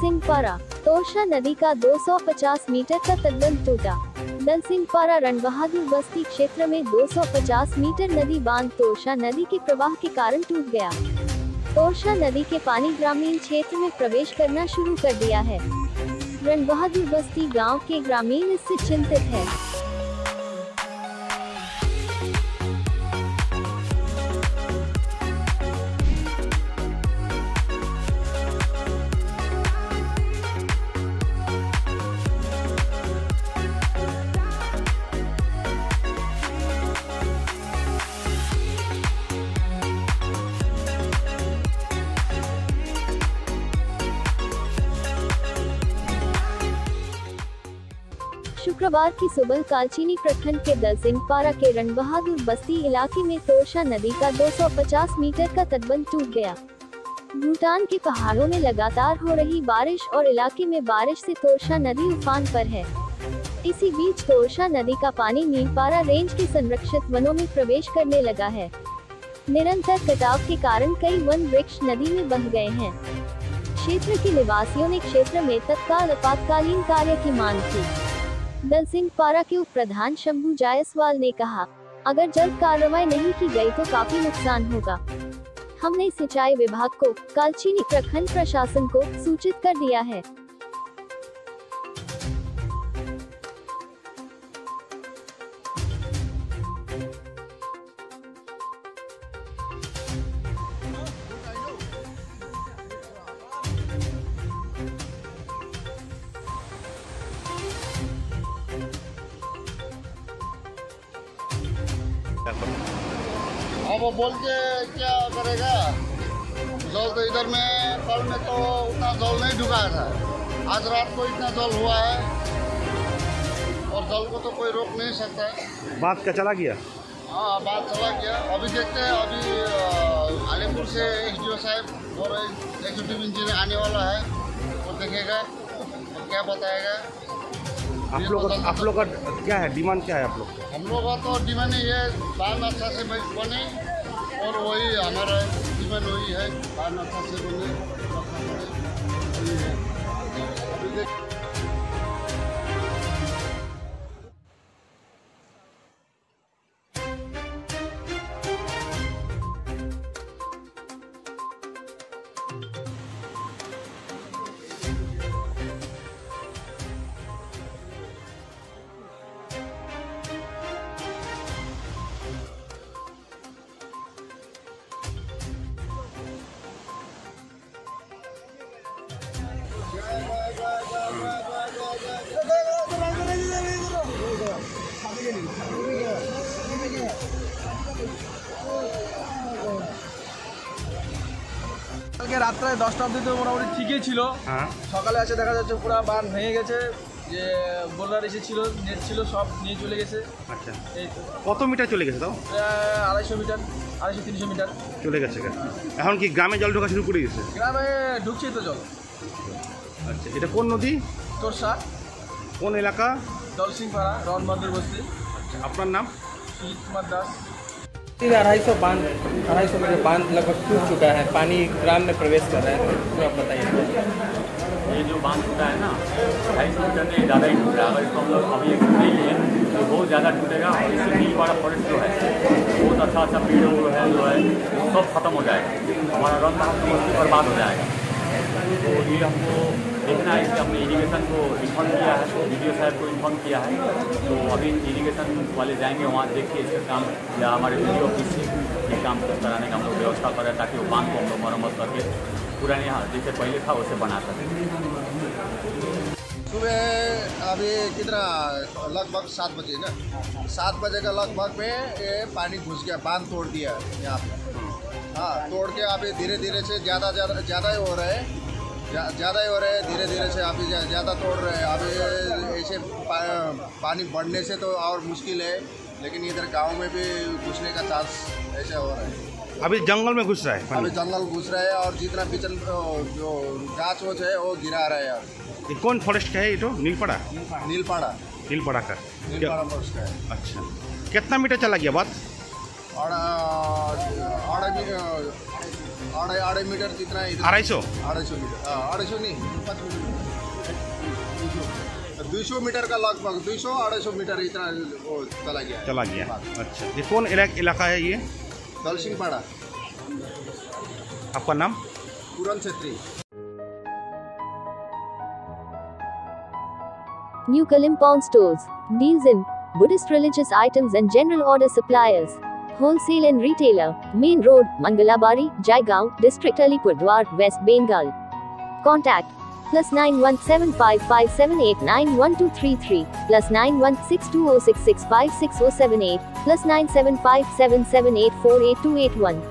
दलसिंहपारा तोरशा नदी का 250 मीटर का तटबंध टूटा। दलसिंहपारा रण बहादुर बस्ती क्षेत्र में 250 मीटर नदी बाँध तोरशा नदी के प्रवाह के कारण टूट गया। तोरशा नदी के पानी ग्रामीण क्षेत्र में प्रवेश करना शुरू कर दिया है। रण बहादुर बस्ती गाँव के ग्रामीण इससे चिंतित है। शुक्रवार की सुबह कालचीनी प्रखंड के दलसिंहपारा के रण बहादुर बस्ती इलाके में तोरशा नदी का 250 मीटर का तटबंध टूट गया। भूटान के पहाड़ों में लगातार हो रही बारिश और इलाके में बारिश से तोरशा नदी उफान पर है। इसी बीच तोरशा नदी का पानी नीलपारा रेंज के संरक्षित वनों में प्रवेश करने लगा है। निरंतर कटाव के कारण कई वन वृक्ष नदी में बह गए हैं। क्षेत्र के निवासियों ने क्षेत्र में तत्काल आपातकालीन कार्य की मांग की। दल सिंह पारा के उप प्रधान शंभू जायसवाल ने कहा, अगर जल्द कार्रवाई नहीं की गई तो काफ़ी नुकसान होगा। हमने सिंचाई विभाग को कालचीनी प्रखंड प्रशासन को सूचित कर दिया है। अब वो बोल के क्या करेगा? जल तो इधर में कल में तो उतना जल नहीं ढुका था। आज रात को इतना जल हुआ है और जल को तो कोई रोक नहीं सकता। है बात का चला गया? हाँ बात चला गया। अभी देखते हैं अभी आलिपुर से एस डी ओ साहब और एग्जीक्यूटिव इंजीनियर आने वाला है वो देखेगा और क्या बताएगा। आप लोग आप लोग का क्या है डिमांड क्या है आप लोग का? हम लोग का तो डिमांड ये बाल अच्छा से बने और वही हमारा डिमांड वही है बाल अच्छा से बने রাত্রে দশটা অবধি তো মোটামুটি ঠিকই ছিল। হ্যাঁ। সকালে এসে দেখা যাচ্ছে পুরো বান ভেঙে গেছে যে বোলার এসেছিল নেট ছিল সব নিয়ে চলে গেছে। আচ্ছা। এই তো। কত মিটার চলে গেছে তাও? আড়াইশো মিটার আড়াইশো তিনশো মিটার। চলে গেছে এখন কি গ্রামে জল ঢোকা শুরু করে গেছে গ্রামে ঢুকছে তো জল। আচ্ছা এটা কোন নদী? তোরসা। কোন এলাকা? দলসিংপাড়া রন মন্দির বস্তি আপনার নাম? সুজিত কুমার दास फिर अढ़ाई सौ बाँध, अढ़ाई सौ मीटर बाँध लगभग टूट चुका है, पानी ग्राम में प्रवेश कर रहा है तो आप बताइए। ये जो बाँध टूटा है ना, अढ़ाई सौ मीटर में ज़्यादा ही टूट रहा है। अगर इसको हम लोग अभी एक नहीं लिए तो बहुत ज़्यादा टूटेगा और इससे नील वाला फॉरेस्ट जो है, बहुत अच्छा अच्छा पेड़ है जो है, सब खत्म हो जाएगा। हमारा रन बर्बाद हो जाएगा। तो ये हमको देखना है कि हमने इरीगेशन को इन्फॉर्म किया है तो डी साहब को इन्फॉर्म किया है। तो अभी इरीगेशन वाले जाएँगे, वहाँ देख के इसका काम, या हमारे वीडियो ऑफ़िस से काम कराने का हम लोग व्यवस्था करें ताकि वो बाँध को हम लोग मरम्मत करके पुराने यहाँ जैसे पहले था उसे बना सकें। सुबह अभी कितना? लगभग सात बजे ना? सात बजे का लगभग में ये पानी घुस गया, बाँध तोड़ दिया यहाँ पे। हाँ तोड़ के अभी धीरे धीरे से ज़्यादा ज़्यादा ही हो रहे हैं। ज़्यादा ही हो रहे हैं धीरे धीरे से अभी ज़्यादा तोड़ रहे हैं। अभी ऐसे पा, पानी बढ़ने से तो और मुश्किल है लेकिन इधर गाँव में भी घुसने का चांस ऐसे हो रहा है। अभी जंगल में घुस रहा है अभी जंगल घुस रहा है और जितना बिचन जो गाछ वोच है वो गिरा रहे हैं कौन फॉरेस्ट का है ये तो? नीलपाड़ा? नीलपाड़ा। नीलपड़ा का। नीलपाड़ा फॉरेस्ट का है। अच्छा। कितना मीटर चला गया बात? और और अभी अढ़ाई अढ़ाई मीटर जितना इधर अढ़ाई सौ अढ़ाई सौ मीटर। हाँ, अढ़ाई सौ नहीं पाँच सौ मीटर का लगभग दुई सौ अढ़ाई सौ मीटर इतना वो चला गया चला गया अच्छा ये कौन इलाका है ये? दल सिंह पाड़ा आपका नाम? पूरन Chhetri. New Kalimpong stores deals in Buddhist religious items and general order suppliers. Wholesale and retailer, Main Road, Mangalabari, Jaigaon, District Alipurdwar, West Bengal. Contact plus 917557891233 plus 916206656078 plus 975778482881